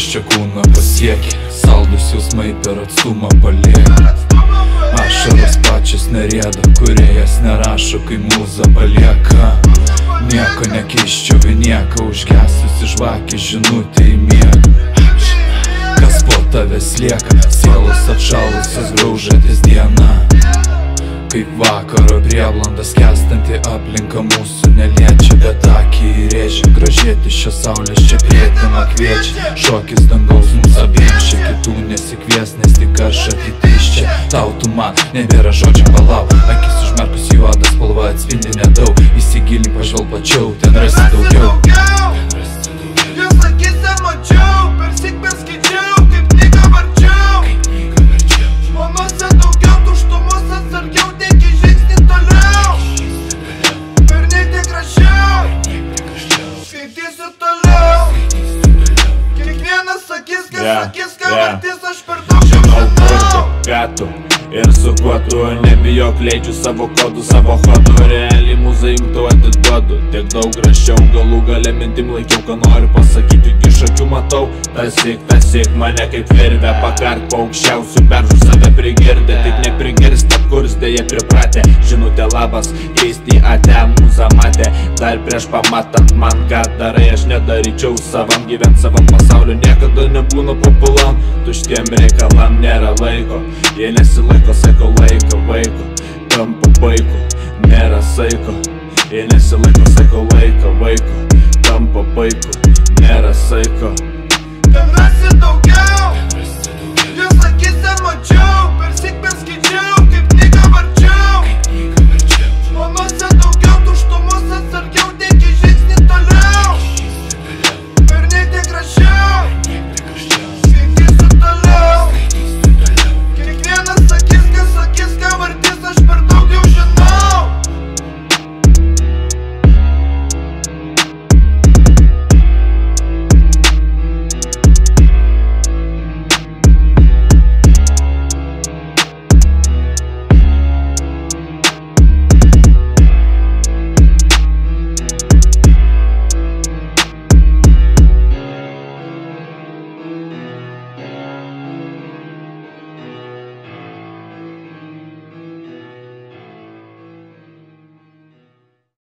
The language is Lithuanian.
čia kūną pasiekia Saldus jausmai per atstumą palieka Ašaros pačios nerėda, kurie jas nerašo, kai mūza palieka. Nieko nekeiščiau į nieką, užgesusi žvakį žinutė į miegą. Kas po tavęs lieka, sielos atšalusios graužantis diena. Kaip vakaro prieblandas kestanti aplinka mūsų neliečia Bet įrėžia gražėti šios saulės čia prietina kviečia. Šokis dangaus mums abiems čia kitų nesikvies Nes tik aš ateitis čia. Tau tu man nebėra žodžių palauk. Akis užmerkus juodas spalva atspindi nedaug. Įsigilink pažvelg plačiau, ten rasi daugiau skaitysiu toliau. Kiekvienas sakys, kas Yeah, sakys, ką yeah. vartys, aš per daug Žinau ką tu Ir su kuo tu nebijok leidžiu savo kodų, savo hodų Realiai mūzą imtų atiduodu. Tiek daug rašiau, galų gale mintim laikiau, ką noriu pasakyti Iš akių matau, tasik, tasik Mane kaip virvę pakart po aukščiausių beržų Save prigirdė, tik neprigirsta kurs dėje pripratę. Žinutė labas, keisti ate mūzą matė Dar prieš pamatant man, ką darai Aš nedaryčiau savam, gyvent savam pasauliu. Niekada nebūna populam, tuštiem reikalam nėra laiko. Jie nesilaiko, sako laiko, vaiko. Tampa vaiku, nėra saiko. Jie nesilaiko, sako laiko, vaiko. Tampa vaiku, nėra saiko